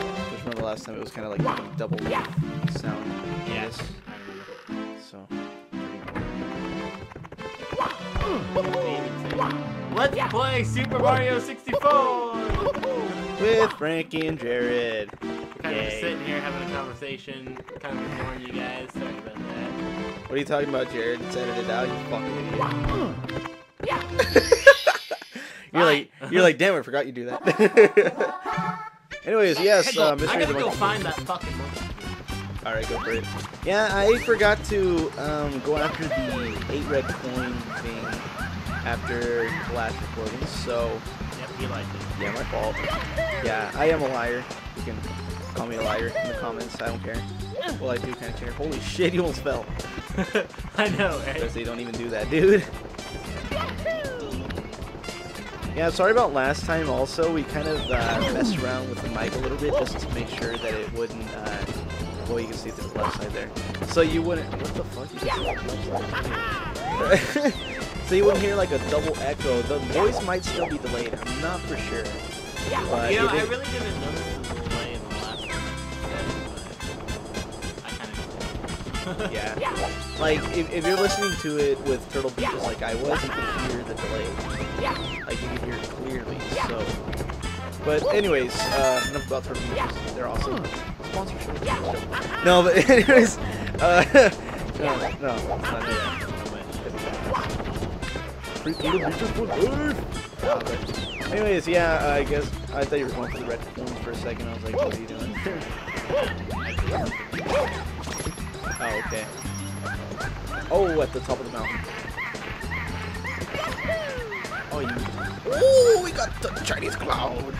Just remember last time it was kind of like making double sound. Yes. So. Let's play Super Mario 64! With Frankie and Jared. Kind of Yay. just sitting here having a conversation, kind of ignoring you guys. Sorry about that. What are you talking about, Jared? It's edited out, you fucking idiot. you're like, you're like, damn, I forgot you do that. Anyways, yes, I uh, gotta Mystery go Monkey. find that fucking monkey. All right, go for it. Yeah, I forgot to um, go after the eight red coin thing after the last recording, so Yep, he liked yeah, my fault. Yeah, I am a liar. You can call me a liar in the comments. I don't care. Well, I do kind of care. Holy shit, you almost fell. it. I know, right? Because they don't even do that, dude. Yeah, sorry about last time also. We kind of uh, messed around with the mic a little bit just to make sure that it wouldn't, uh, well, you can see the left side there. So you wouldn't, what the fuck? You can left side. so you wouldn't hear like a double echo. The voice might still be delayed. I'm not for sure. But You know, it I really didn't notice the delay in the last one. I kind of Yeah. Like, if, if you're listening to it with Turtle Beaches like I was, you can hear the delay. Like, you can hear it clearly, so... But anyways, uh, enough about Turtle Beaches. They're also sponsorship. No, but anyways, uh, no, no, it's not that. Free Turtle Beaches for life! Uh, but anyways, yeah, I guess, I thought you were going for the red coins for a second. I was like, what are you doing? oh, okay. Oh, at the top of the mountain. Oh, you. Oh, we got the Chinese cloud.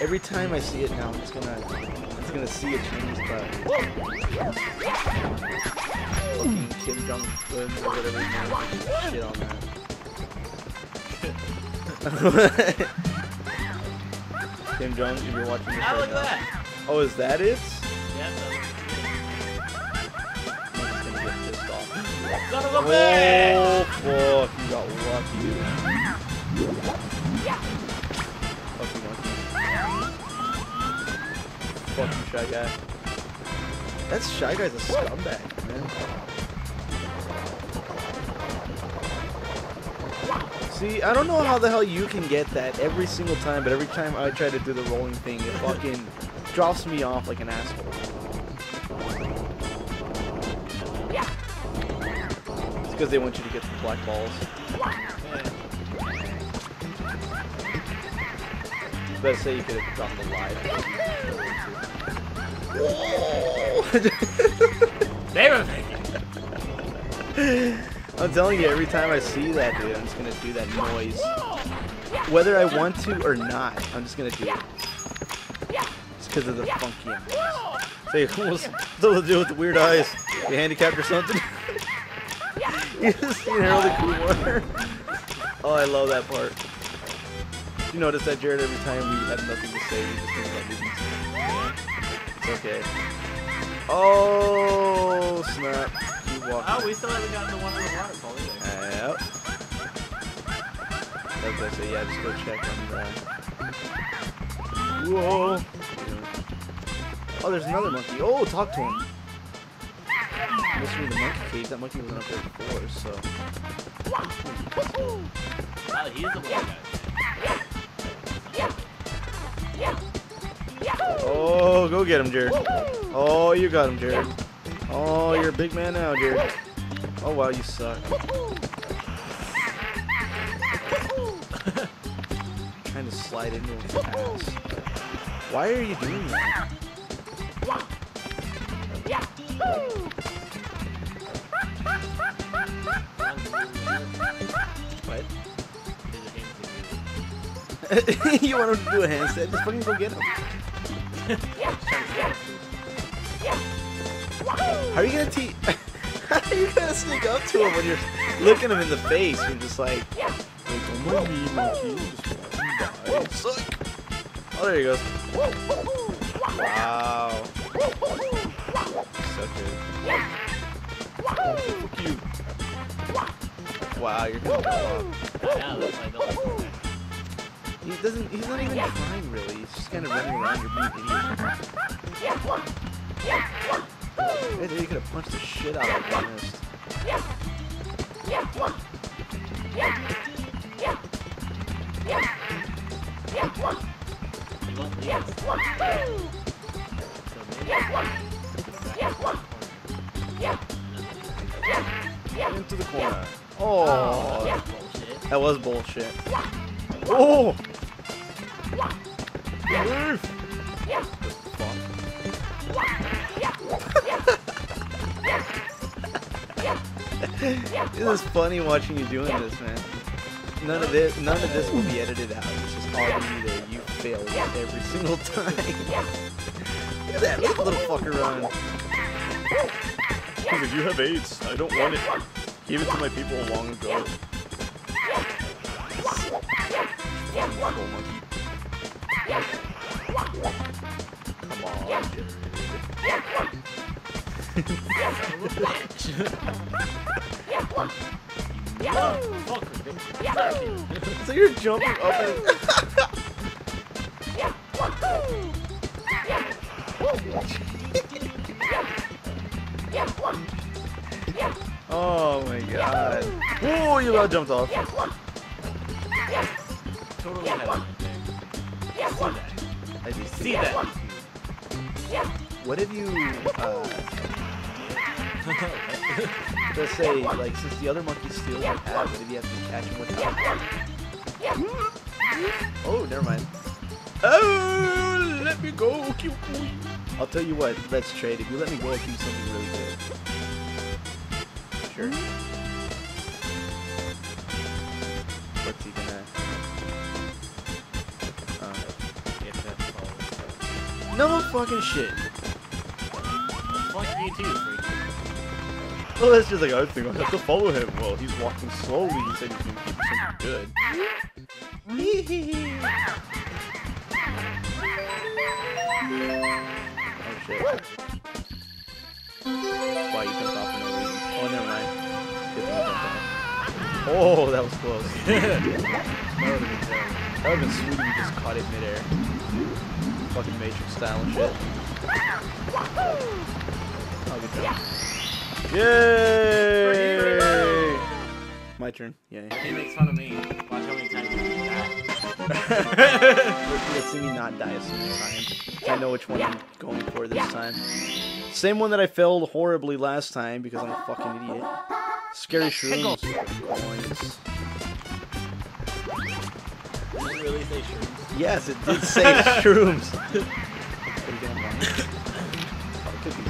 Every time I see it now, I'm just gonna, it's gonna see a Chinese cloud. Fucking Kim Jong Un or whatever his name. Shit on that. Kim Jong, if you're watching this right look now. that! Oh, is that it? Yeah, I'm gonna get pissed off. Son of a bitch! Oh, fuck, you got lucky, dude. Fuck you, monkey. Fuck you, Shy Guy. That Shy Guy's a scumbag, man. See, I don't know how the hell you can get that every single time, but every time I try to do the rolling thing, it fucking drops me off like an asshole. It's because they want you to get the black balls. Better say you could have dropped the. They were thinking. I'm telling you, every time I see that, dude, I'm just gonna do that noise. Whether I want to or not, I'm just gonna do it. It's because of the funky eyes. Say, what's what's up to do with the weird eyes? You handicapped or something? you just seen a really cool one. oh, I love that part. You notice that, Jared? Every time we have nothing to say, we just think about moving. It's okay. Oh, snap. Keep walking. Oh, we still haven't gotten the one on the waterfall either. Yep. I was gonna say, yeah, just go check on the... Whoa! Oh, there's another monkey. Oh, talk to him. Mystery of the monkey cage. That monkey wasn't up there before, so... Oh, he's the one guy. Oh, go get him, Jared. Oh, you got him, Jared. Oh, you're a big man now, Jared. Oh, wow, you suck. Trying to slide into his pass. Why are you doing that? you want him to do a handstand? Just fucking go get him. How are you gonna teach? How are you gonna sneak up to him when you're looking him in the face? You're just like, like oh, monkey, monkey, just die. Suck. Oh, there he goes. Wow. So good. Wow, you're gonna go off. He doesn't. He's not even trying really. He's just kind of running around. You're being idiot. Hey, there you could have punched the shit out of him. Missed. Into the corner. Oh, that was bullshit. Oh. Oof. The fuck? This is funny watching you doing this, man. None of this, none of this will be edited out. It's just all gonna be there. You fail every single time. Look at that, look little fucker run. Because if you have AIDS. I don't want it. Gave it to my people long ago. Skull monkey. So you're jumping up and Oh my god. Oh, you about jumped off. Totally had it. I did See that? What have you, uh, let's say, like, since the other monkey steals your hat, what if you have to catch him with the Oh, never mind. Oh, let me go, cute boy. I'll tell you what, let's trade. If you let me go, I'll give you something really good. Sure. Fucking shit. Fuck you too, freak. Well, that's just like, I think I have to follow him. Well, he's walking slowly. He said he's gonna keep something good. Oh shit. Why you jumped off for no reason? Oh, never mind. Good thing you jumped off. Oh, that was close. that would have been terrible. That would have been sweet if you just caught it midair. Fucking Matrix style and shit. Oh, good job. Yay! My turn. Yay. He makes fun of me. Watch how many times you die. Let's see me not die a single time. I know which one I'm going for this time. Same one that I failed horribly last time because I'm a fucking idiot. Scary shrooms. Coins. Did really say shrooms? Yes, it did say shrooms. Could it be online? Oh, could be.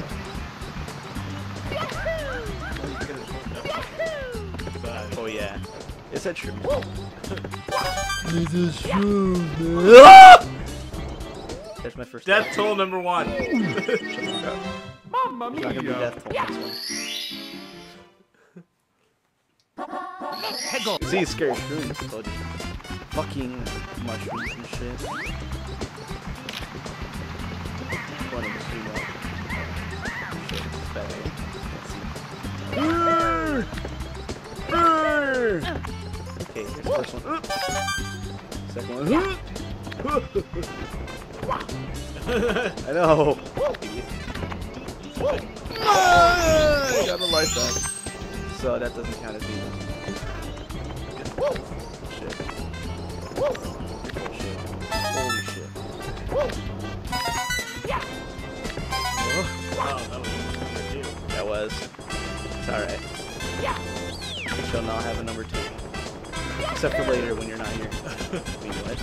Oh yeah. It said shrooms. This is shrooms. There's my first Death toll number one. Mamma It's not gonna be death toll this one. See, scary shrooms. I told you. Fucking mushrooms and shit. One of the two. Shit, it's bad. Let's see. Okay, here's the first one. Second one. I know. I got a life back. So that doesn't count as either. That was. It's alright. We shall now have a number two. Except for later when you're not here. Wait, what?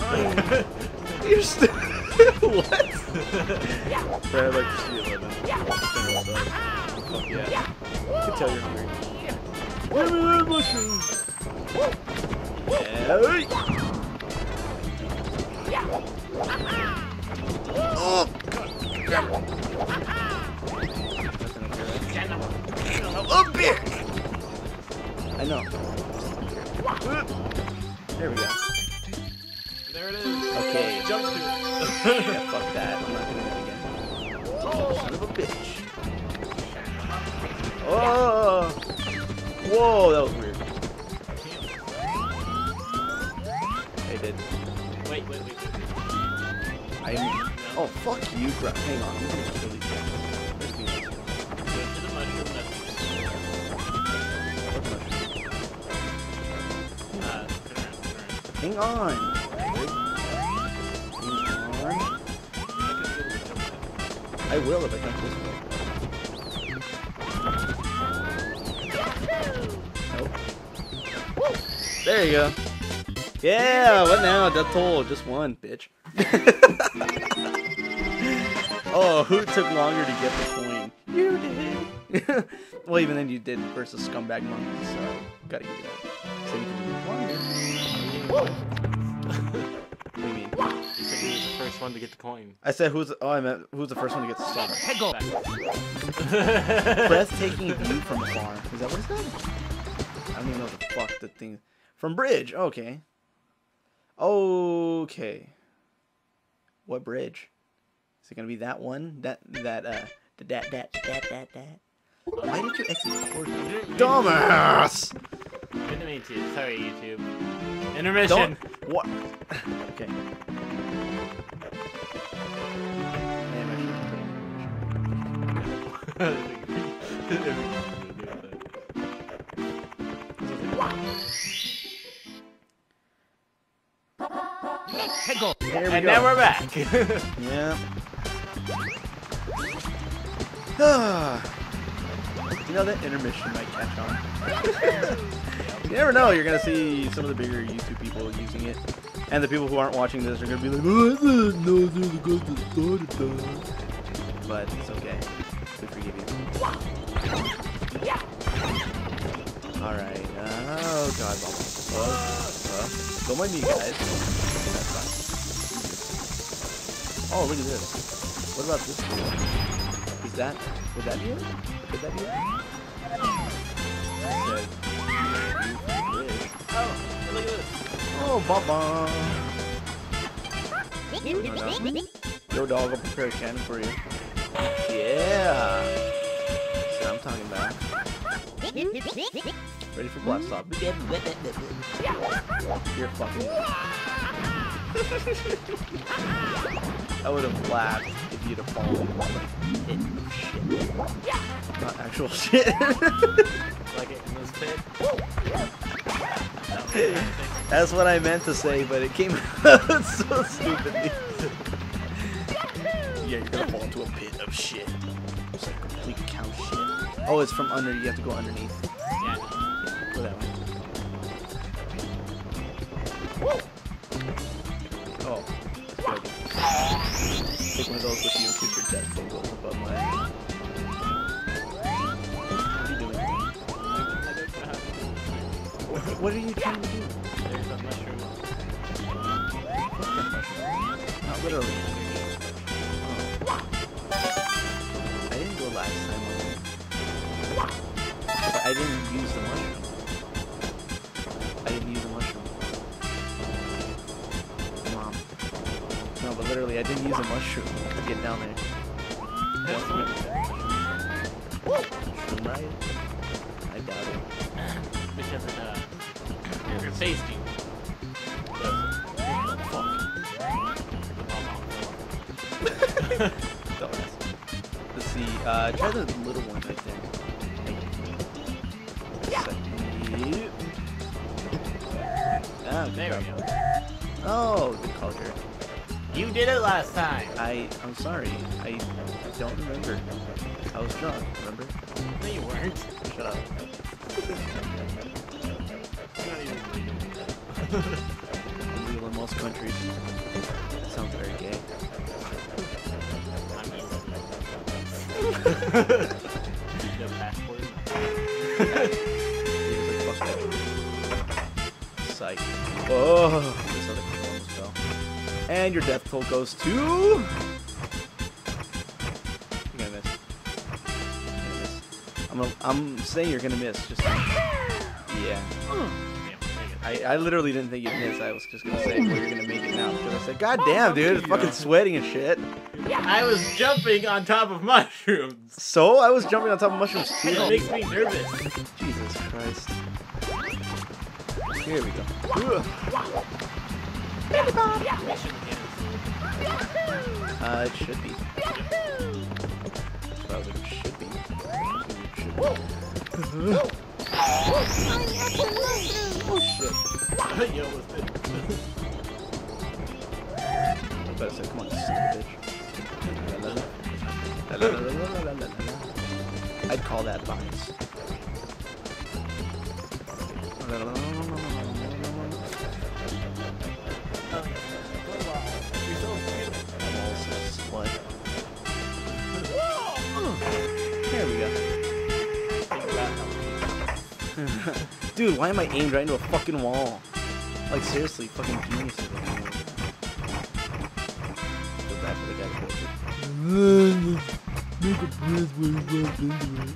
Alright. You're still. what? But I'd like to see it, but then. Fuck yeah. I can tell you're hungry. Give me that mushroom. Yeah. Oh. I know. There we go. There it is. Okay. Jump to. Yeah, fuck that. I'm not doing that again. Oh, son of a bitch. Oh! Whoa, that was weird. I did. Wait, wait, wait, wait. I. Oh, fuck you, Gra- Hang on, I'm gonna kill these guys. Go the mushroom. where's the- That's, uh, turn turn. Hang on. Hang on. I will if I jump this way. Nope. There you go. Yeah, what now? Death toll, just one, bitch. oh, who took longer to get the coin? You did. well, even then you did versus scumbag monkeys, so gotta give you that. So you can do one. first one to get the coin. I said who's oh I meant who's the first one to get the star. Back. Breathtaking view from afar. Is that what it said? I don't even know what the fuck the thing. From bridge. Okay. Okay. What bridge? Is it gonna be that one? That that uh the that that that that that. Why did you exit the portal? You didn't- you Dumbass! Didn't mean to. Sorry, YouTube. Intermission. Don't what? okay. Should've put it- There we and now we're back. Yeah. you know that intermission might catch on. you never know. You're gonna see some of the bigger YouTube people using it, and the people who aren't watching this are gonna be like, "Oh, I didn't know they're the guys that started that." But it's okay. We forgive you. All right. Oh God. Oh, uh, don't mind me, guys. Oh, look at this. What about this one? Is that, would that be it? Could that be it? It says, "View from bridge." oh, look at this. Oh, Baba. Oh. Yo, dog, I'll prepare a cannon for you. Yeah. That's what I'm talking about. Ready for blast off. You're fucking. I would have laughed if you'd have fallen of shit. Not actual shit. Like it in this pit. That's what I meant to say, but it came out so stupidly. Yeah, you're gonna fall into a pit of shit. It's like complete cow shit. Oh, it's from under. You have to go underneath. Yeah. Go that way. Oh, good. Take one of those with you in case your death above my. What are you doing? What are you trying to do? There's a mushroom. Not literally. Literally, I didn't use a mushroom to get down there. Mushroom? I doubt it. Because it, uh, you're tasty. Dumbass. Let's see. Uh, try the little one right there. Ah, There we go. Oh, did it last time. I, I'm sorry. I don't remember. I was drunk, remember? No, you weren't. Shut up. Legal. In most countries. Sounds very gay. I'm evil. And your death toll goes to. You're gonna miss. You're gonna miss. I'm, gonna, I'm saying you're gonna miss. Just. Yeah. Damn, there you I, I literally didn't think you'd miss. I was just gonna say, well, you're gonna make it now. Because I said, God oh, damn, dude, it's fucking sweating and shit. I was jumping on top of mushrooms. So I was jumping on top of mushrooms too. It makes me nervous. Jesus Christ. Here we go. Ugh. Uh, it should be. Should be. Should be. oh shit. Yo, what's it? So come on, bitch. I'd call that vines. Dude, why am I aimed right into a fucking wall? Like seriously, fucking genius. Go back to the guy that. Make a bridge where you bumped into it.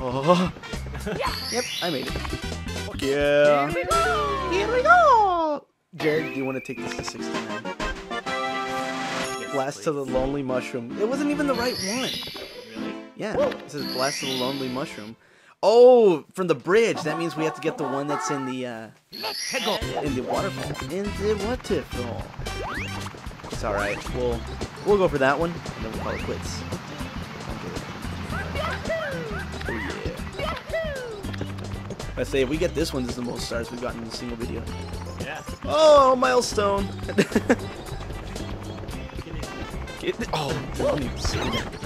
Oh. yep, I made it. Fuck yeah. Here we go. Jared, do you want to take this to 69? Blast to the Lonely Mushroom. It wasn't even the right one. Really? Yeah, it says Blast to the Lonely Mushroom. Oh, from the bridge. That means we have to get the one that's in the uh, in the waterfall. In the waterfall. It's all right. We'll we'll go for that one, and then we'll call it quits. Oh yeah. I say if we get this one, this is the most stars we've gotten in a single video. Yeah. Oh, milestone. Get, oh, don't even say that.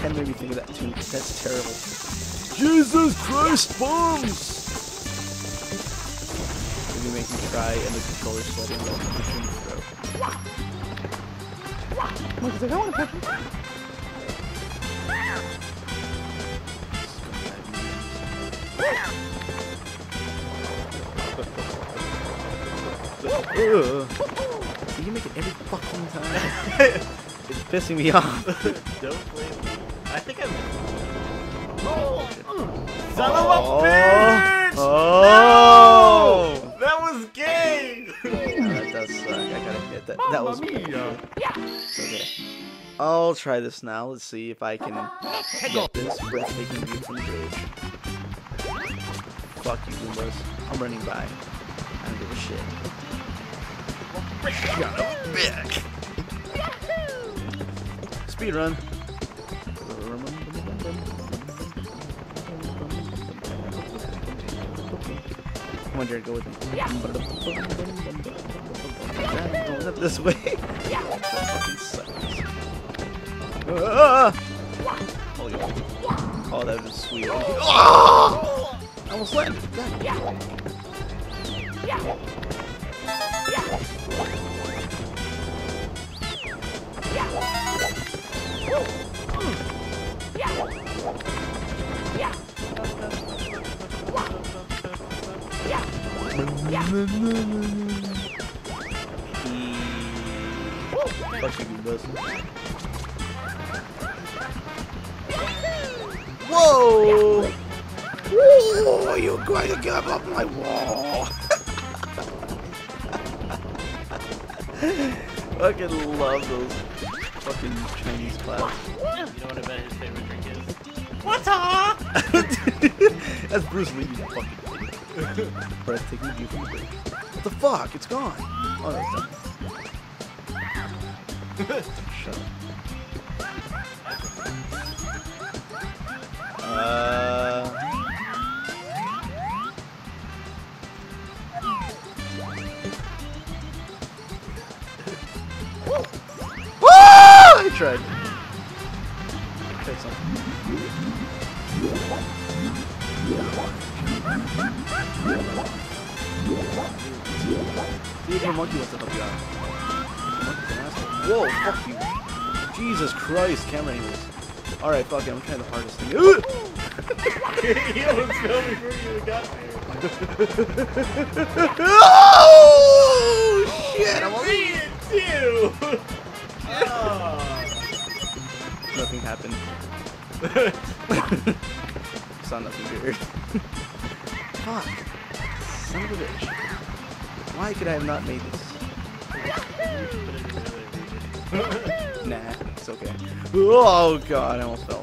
that made me think of that too. That's terrible. Jesus Christ, bombs! Maybe make me try and the controller sweating while I'm pushing the throat. Come on, 'cause like, I want to punch him. Ugh. See, you make it every fucking time. it's pissing me off. Don't blame me. I think I'm. Oh. Son Oh. of a oh. bitch! Oh. No! That was gay! Yeah, that does suck. I gotta admit that. That was Mamma mia. It's okay. I'll try this now. Let's see if I can get this breathtaking view from the bridge. Fuck you, Goombas. I'm running by. I don't give a shit. Shut up, bitch. Speed run. Come on, Jared, go with me. Going up this way. That fucking sucks. Ah! Holy Oh, that was sweet. Oh! I almost landed. God. Fuck you, Whoa! Whoa! You're going to get up my wall! fucking love those fucking Chinese clouds. You know what I bet his favorite drink is? That's Bruce Lee, you fucking idiot. Breathtaking view from the bridge. What the fuck? It's gone. Oh, no, it's done. Shut up. Uh. Woo! I tried. Tried something. See if your monkey wants to help you out. Monkey's an asshole. Whoa, fuck you. Jesus Christ, camera angles. Alright, fuck it, I'm trying the hardest thing. Ugh! you almost fell before you got oh, shit, I'm Me too! oh. Nothing happened. Son of a beard. Fuck. Son of a bitch. Why could I have not made this? Nah, it's okay. Oh god, I almost fell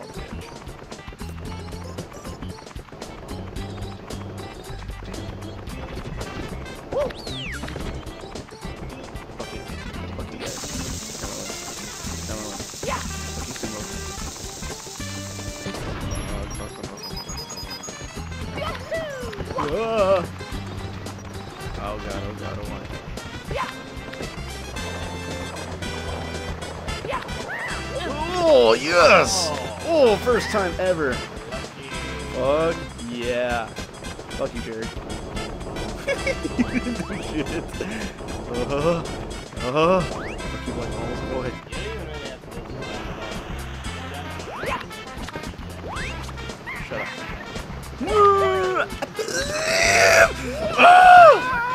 first time ever. Fuck yeah. Fuck you, Jerry. Shit. Uh, uh, fuck you, Black Balls boy. Shut up.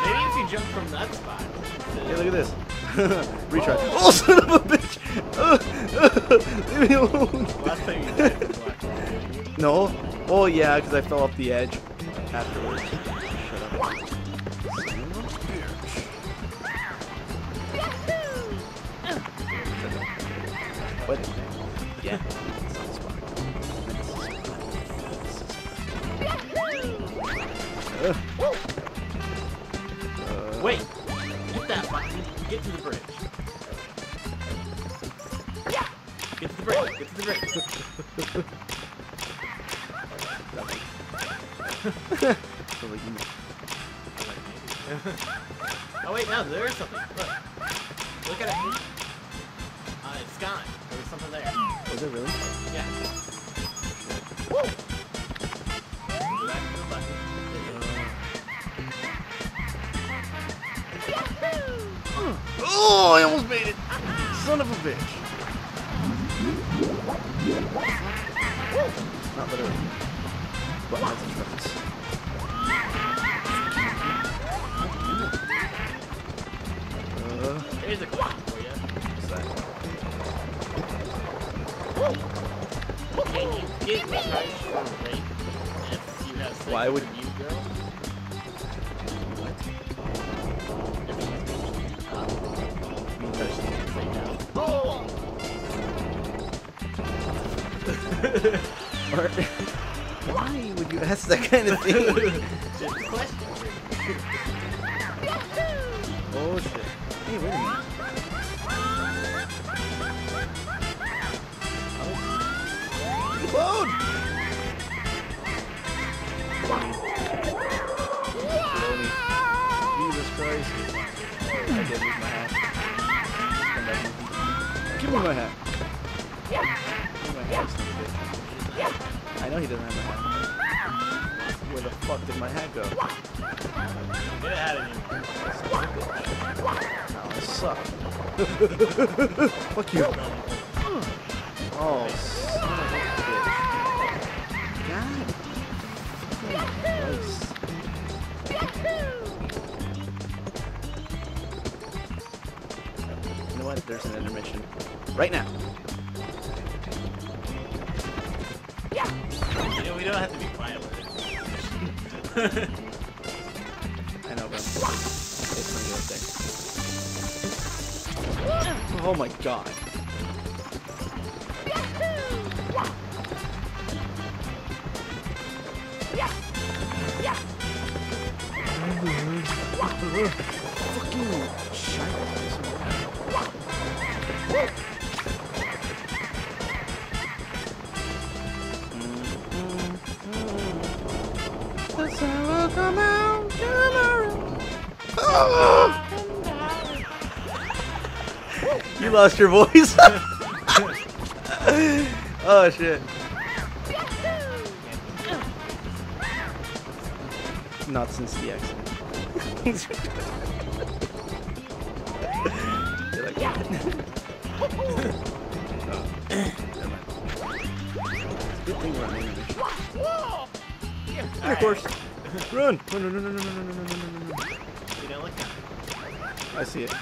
Maybe if you jump from that spot. Hey, look at this. Retry. Oh, son of a bitch! Leave me alone. Yeah, because I fell off the edge afterwards. Shut up. What? Yeah. Uh. Wait! Hit that button. Get to the bridge. Get to the bridge. Get to the bridge. So like oh wait, no, there is something. Look. Look at it. Uh, it's gone. There was something there. Was it really? Yeah. Go back to the button. Oh, I almost made it! Son of a bitch! Not literally. There's a clock for you. What's that? Whoa! Can you get me Why would you, girl? What? Because she can't say no. Oh! Why would you ask that kind of thing? Just question. oh shit. Hey, wait a minute. Explode! Jesus Christ. I did lose my hat. Give me my hat. I know he doesn't have my hat. Where the fuck did my hat go? Get it out of here. Oh, I suck. Fuck you. Oh, son of a bitch. God. Christ. You know what? There's an intermission. Right now. We don't have to be quiet with it. I know, but it's gonna go up there. Oh my god. Fucking The You lost your voice. oh shit. Not since the accident. Good thing we're on. And of course, run! Run, run, run, run, run, run, run, run, run, run, I see it.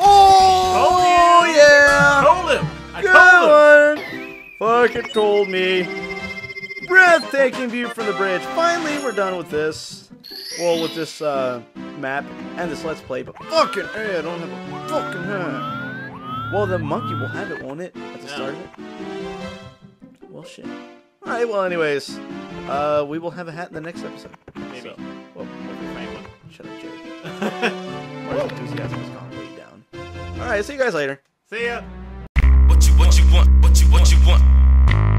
Oh, yeah! told him! I told him! one! Fuck it told me. Breathtaking view from the bridge. Finally, we're done with this. Well, with this uh, map and this Let's Play, but fucking hey, I don't have a fucking hat. Well, the monkey will have it, won't it? At the No. start of it? Well, shit. Alright, well, anyways, uh, we will have a hat in the next episode. Maybe. So, Our enthusiasm has gone way down. Alright, see you guys later. See ya. What you what you want? What you what you want?